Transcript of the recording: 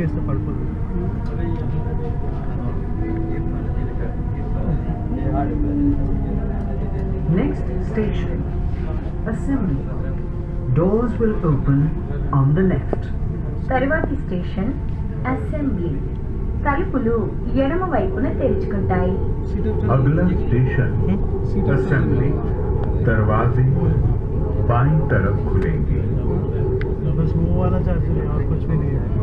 think it's the purpose. Next station, Assembly. Doors will open on the left. తరువాతి station assembly తలుపులు ఎడమ వైపున తెరుచుకుంటాయి అగలా స్టేషన్ అసెంబ్లీ దర్వాజే बाई तरफ़ खुलेंगे बस वो वाला चार्जर और कुछ भी नहीं है